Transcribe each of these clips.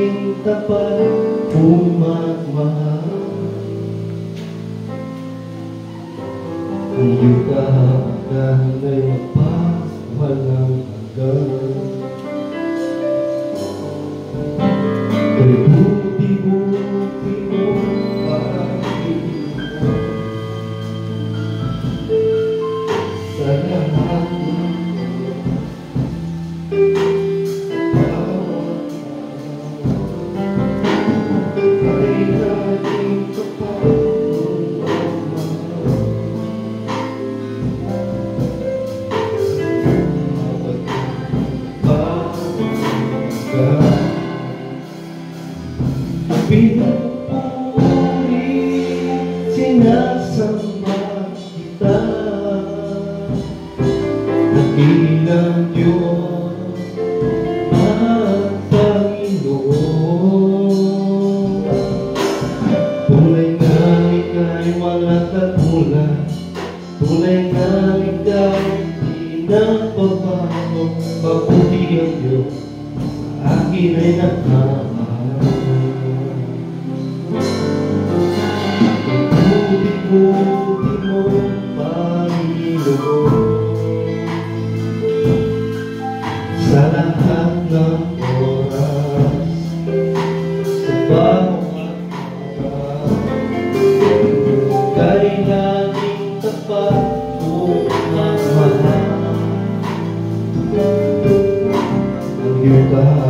laging tapat pumagmahal. Iyong kahagan ay mapaswalang hanggan nagbabago Mabuti ang Diyos sa akin ay nagmamahal Buti-buti mo, Panginoon Ang iyong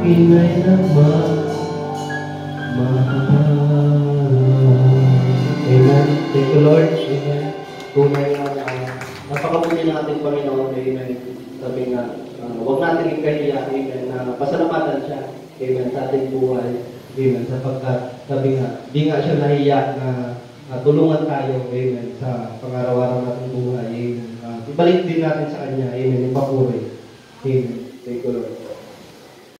sa akin ay nagmamahal Amen. Thank you, Lord. Amen. Tunay na uh, napakabuti natin, Panginoon. Amen. Sabi nga, uh, huwag natin ikahiya. Amen. Na pasalamatan siya. Amen. Sa ating buhay. Amen. Sapagkat, sabi nga, di nga siya nahiya na uh, tulungan tayo. Amen. Sa pangaraw-araw nating buhay. Amen. Uh, ibalik din natin sa Kanya. Amen. Yung. Amen. Thank you, Lord.